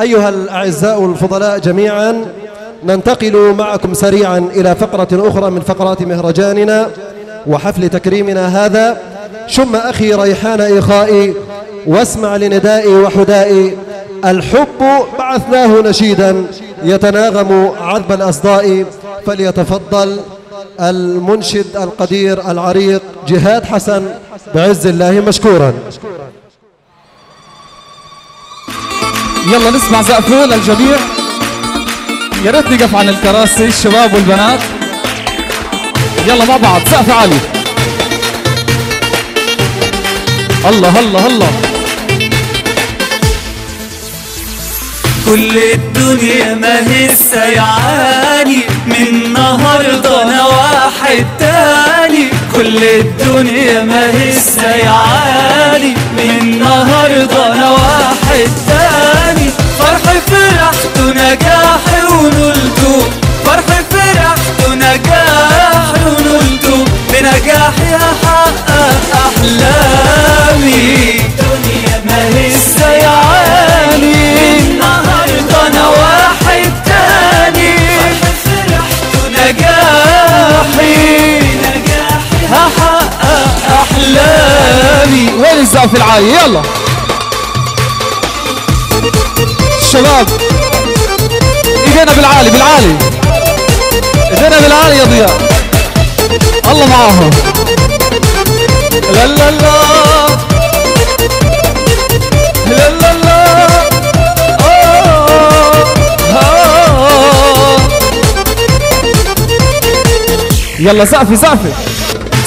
أيها الأعزاء الفضلاء جميعا ننتقل معكم سريعا إلى فقرة أخرى من فقرات مهرجاننا وحفل تكريمنا هذا. شم أخي ريحان إخائي واسمع لندائي وحدائي الحب بعثناه نشيدا يتناغم عذب الأصداء. فليتفضل المنشد القدير العريق جهاد حسن بعز الله مشكورا. يلا نسمع زقفه للجميع يا ريت نقف عن الكراسي الشباب والبنات. يلا مع بعض سقف عالي. الله الله الله. كل الدنيا ما هي السيعاني من النهارده أنا واحد تاني. كل الدنيا ما هي السيعاني الزقف العالي يلا. الشباب ايدينا بالعالي بالعالي. ايدينا بالعالي يا ضياء. الله معاهم. لا لا لا. لا آه، آه. يلا سقفي سقفي.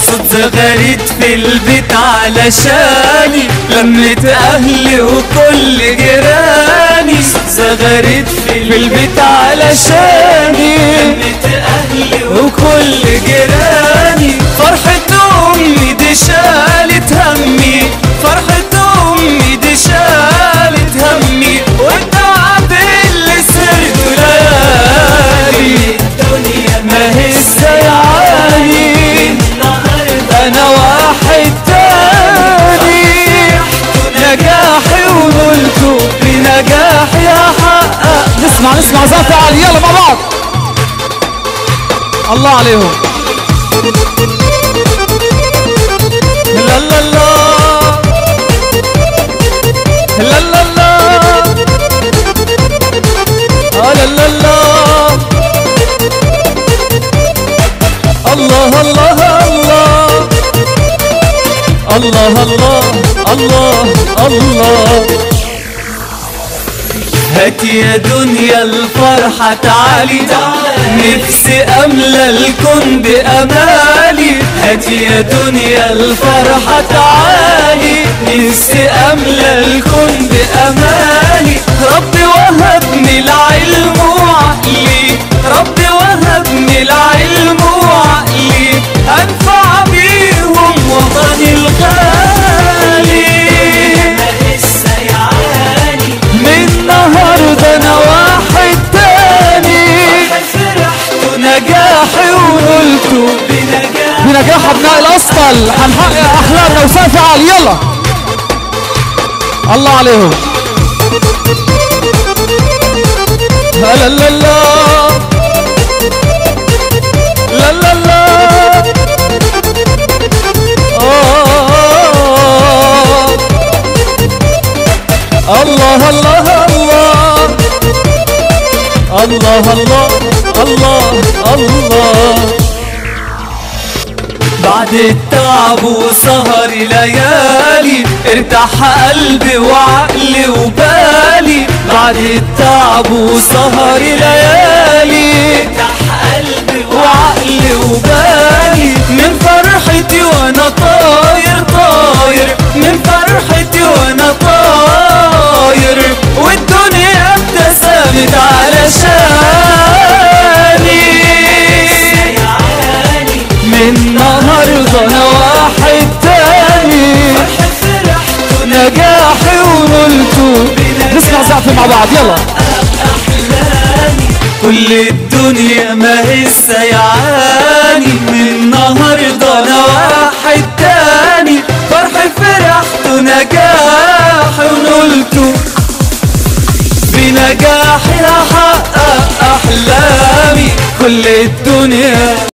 صوت زغاريد في البيت علشاني لمة أهلي وكل جيراني. صوت زغاريد في البيت علشاني لمة أهلي وكل جيراني. نسمع نسمع زقف عالي يلا مع بعض. الله عليهم. لا لا لا. لا لا لا. آه لا لا لا. الله الله الله. الله الله الله الله. هات يا دنيا الفرحة تعالي. نفسي أملى الكون بأمالي. هات يا دنيا الفرحة تعالي. نفسي هنحقق احلامنا وسقف عالي يلا. الله عليهم. لا لا لا. لا لا لا. آه. الله الله الله. الله الله الله الله. بعد التعب وسهر ليالي ارتاح قلبي وعقلي وبالي. بعد التعب وسهر ليالي أنا واحد تاني نجاحي ونلته نسمع زقف مع بعض. يلا. كل الدنيا ما هي السيعاني. من النهارده أنا واحد تاني فرحي فرحت ونجاحي ونلته بنجاحي هحقق أحلامي. كل الدنيا